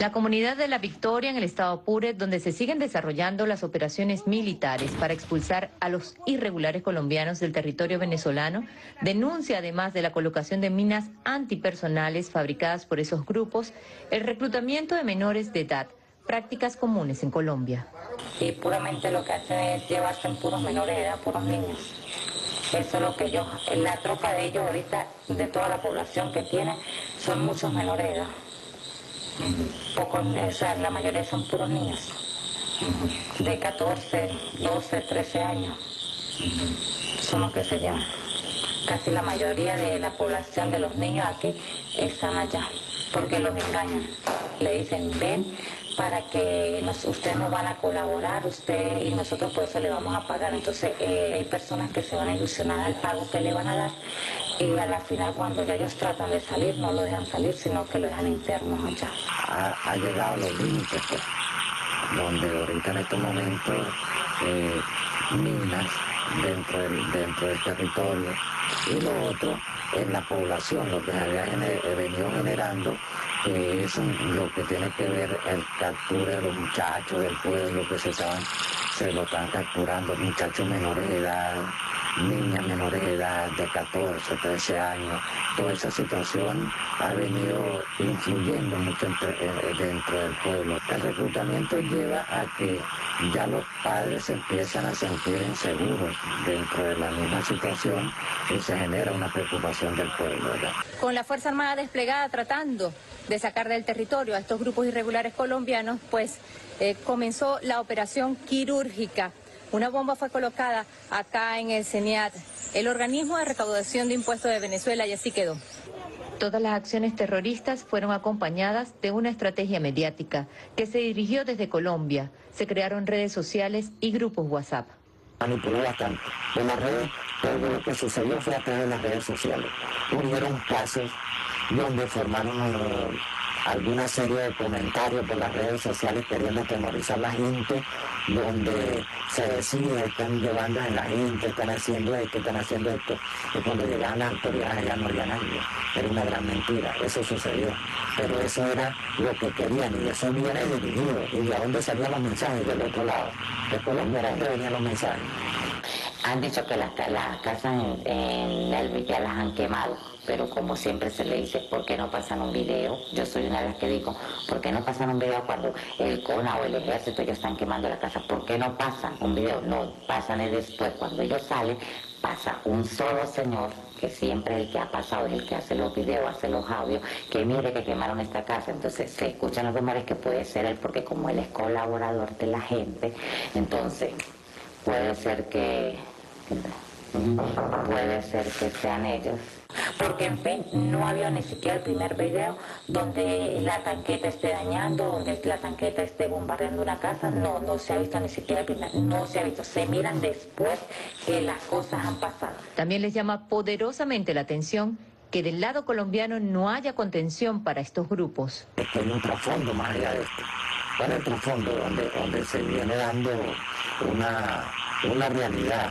La comunidad de La Victoria en el estado Apure, donde se siguen desarrollando las operaciones militares para expulsar a los irregulares colombianos del territorio venezolano, denuncia además de la colocación de minas antipersonales fabricadas por esos grupos, el reclutamiento de menores de edad, prácticas comunes en Colombia. Y puramente lo que hacen es llevarse en puros menores de edad, puros niños. Eso es lo que yo, la tropa de ellos ahorita, de toda la población que tiene, son muchos menores de edad. Pocos, la mayoría son puros niños, de 14, 12, 13 años. Son los que se llaman. Casi la mayoría de la población de los niños aquí están allá, porque los engañan. Le dicen, ven para que ustedes nos van a colaborar, usted y nosotros por eso le vamos a pagar. Entonces eh, hay personas que se van a ilusionar al pago que le van a dar y a la final cuando ellos tratan de salir no lo dejan salir, sino que lo dejan internos allá. Ha, llegado a los límites, pues, donde ahorita en estos momentos eh, minas dentro del, dentro del territorio y lo otro en la población, lo que se había venido generando que es lo que tiene que ver el captura de los muchachos del pueblo que se estaban, se lo están capturando, muchachos menores de edad, niñas menores de edad de 14, 13 años. Toda esa situación ha venido influyendo mucho eh, dentro del pueblo. El reclutamiento lleva a que ya los padres empiezan a sentir inseguros dentro de la misma situación y se genera una preocupación del pueblo. Con la Fuerza Armada desplegada tratando de sacar del territorio a estos grupos irregulares colombianos, pues eh, comenzó la operación quirúrgica una bomba fue colocada acá en el CENIAT, el organismo de recaudación de impuestos de Venezuela, y así quedó. Todas las acciones terroristas fueron acompañadas de una estrategia mediática que se dirigió desde Colombia. Se crearon redes sociales y grupos WhatsApp. Manipuló bastante. En las redes, todo lo que sucedió fue a través de las redes sociales. Hubieron casos donde formaron alguna serie de comentarios por las redes sociales queriendo atemorizar a la gente, donde se decía, están llevando a la gente, están haciendo esto, están haciendo esto. Y cuando llegaban las autoridades ya no había nadie. Era una gran mentira, eso sucedió. Pero eso era lo que querían y eso viene dirigido. ¿Y de dónde salían los mensajes? Del otro lado. De Colombia, ¿de dónde venían los mensajes? Han dicho que las, casas en, en el Villa las han quemado pero como siempre se le dice, ¿por qué no pasan un video? Yo soy una de las que digo, ¿por qué no pasan un video cuando el CONA o el ejército ya están quemando la casa? ¿Por qué no pasan un video? No, pasan es después, cuando ellos salen, pasa un solo señor, que siempre es el que ha pasado, es el que hace los videos, hace los audios, que mire que quemaron esta casa, entonces se escuchan los rumores que puede ser él, porque como él es colaborador de la gente, entonces puede ser que puede ser que sean ellos porque en fin, no había ni siquiera el primer video donde la tanqueta esté dañando, donde la tanqueta esté bombardeando una casa, no, no se ha visto ni siquiera el primer, no se ha visto, se miran después que las cosas han pasado. También les llama poderosamente la atención que del lado colombiano no haya contención para estos grupos. hay un trasfondo más allá de esto. ¿Cuál es el trasfondo donde, donde se viene dando una, una realidad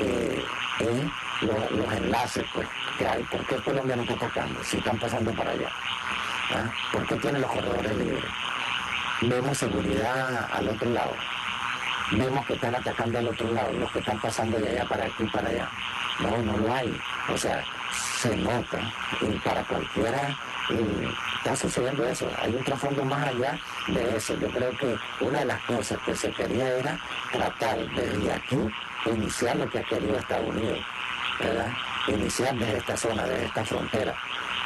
eh, en los, enlaces pues, que hay. ¿Por qué Colombia no está atacando si están pasando para allá? ¿Ah? ¿Por qué tiene los corredores libres? Vemos seguridad al otro lado. Vemos que están atacando al otro lado, los que están pasando de allá para aquí para allá. No, no lo hay. O sea, se nota y para cualquiera está sucediendo eso. Hay un trasfondo más allá de eso. Yo creo que una de las cosas que se quería era tratar desde aquí iniciar lo que ha querido Estados Unidos ¿verdad? Iniciar desde esta zona, desde esta frontera,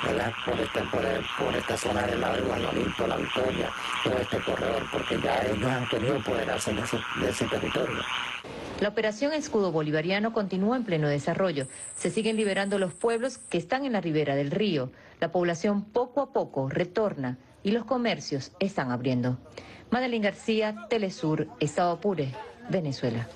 ¿verdad? Por, este, por, esta zona del lado de Guadalupe, la Victoria, todo este corredor, porque ya ellos han querido apoderarse de de ese territorio. La operación Escudo Bolivariano continúa en pleno desarrollo. Se siguen liberando los pueblos que están en la ribera del río. La población poco a poco retorna y los comercios están abriendo. Madeline García, Telesur, Estado Apure, Venezuela.